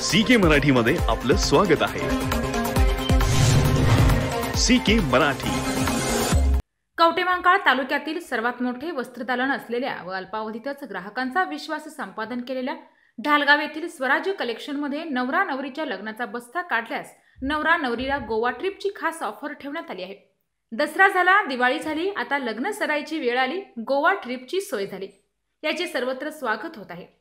C के मराठीमध्ये आपलं स्वागत आहे. सी के मराठी. कवटेमांकाळ तालुक्यातील सर्वात मोठे वस्त्रदालन असलेल्या व अल्पावधीतच ग्राहकांचा विश्वास संपादन केलेल्या ढालगाव येथील स्वराज्य कलेक्शनमध्ये नवरा नवरीच्या लग्नाचा बस्ता काढल्यास नवरा नवरीला गोवा ट्रिपची खास ऑफर ठेवण्यात आली आहे. दसरा झाला दिवाळी झाली आता लग्न सराईची वेळ आली गोवा ट्रिपची सोय झाली. याचे सर्वत्र स्वागत होत आहे.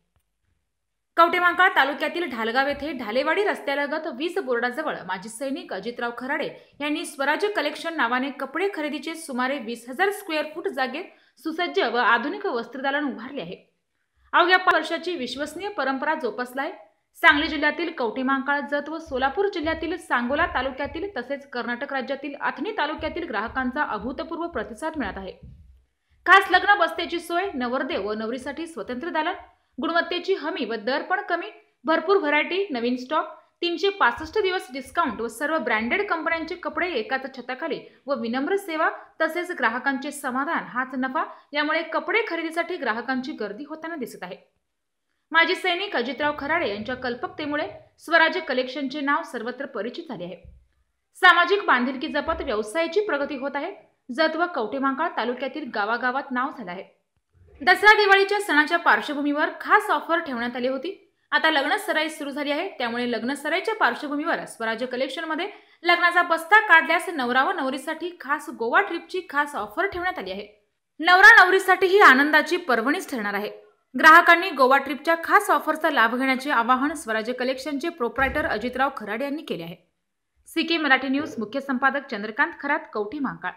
कवटेमांकाळ तालुक्यातील ढालगाव येथे ढालेवाडी रस्त्यालगत वीज बोर्डाजवळ माजी सैनिक अजितराव खराडे यांनी स्वराज्य कलेक्शन नावाने कपडे खरेदीचे सुमारे वीस हजार स्क्वेअर फूट जागेत सुसज्ज व आधुनिक वस्त्रदालन उभारले आहे. अवघ्या पाच वर्षाची विश्वसनीय परंपरा जोपासलाय. सांगली जिल्ह्यातील कवटेमांकाळ जत व सोलापूर जिल्ह्यातील सांगोला तालुक्यातील तसेच कर्नाटक राज्यातील अथणी तालुक्यातील ग्राहकांचा अभूतपूर्व प्रतिसाद मिळत आहे. खास लग्न बसतेची सोय नवरदेव व नवरीसाठी स्वतंत्र दालन गुणवत्तेची हमी व दर पण कमी. भरपूर व्हरायटी नवीन स्टॉक तीनशे पासष्ट दिवस डिस्काउंट व सर्व ब्रँडेड कंपन्यांचे कपडे एकाच छताखाली व विनम्र सेवा तसेच ग्राहकांचे समाधान हाच नफा यामुळे कपडे खरेदीसाठी ग्राहकांची गर्दी होताना दिसत आहे. माजी सैनिक अजितराव खराडे यांच्या कल्पकतेमुळे स्वराज्य कलेक्शनचे नाव सर्वत्र परिचित झाले आहे. सामाजिक बांधिलकी जपत व्यवसायाची प्रगती होत आहे. जत व कवटेमांकाळ तालुक्यातील गावागावात नाव झालं आहे. दसरा दिवाळीच्या सणाच्या पार्श्वभूमीवर खास ऑफर ठेवण्यात आली होती. आता लग्न सराई सुरू झाली आहे. त्यामुळे लग्न सराईच्या पार्श्वभूमीवर स्वराज्य कलेक्शनमध्ये लग्नाचा बस्ता काढल्यास नवरा व नवरीसाठी खास गोवा ट्रिपची खास ऑफर ठेवण्यात आली आहे. नवरा नवरीसाठी ही आनंदाची पर्वणीच ठरणार आहे. ग्राहकांनी गोवा ट्रिपच्या खास ऑफरचा लाभ घेण्याचे आवाहन स्वराज्य कलेक्शनचे प्रोप्रायटर अजितराव खराडे यांनी केले आहे. सिके मराठी न्यूज मुख्य संपादक चंद्रकांत खरात कवठी महाकाळ.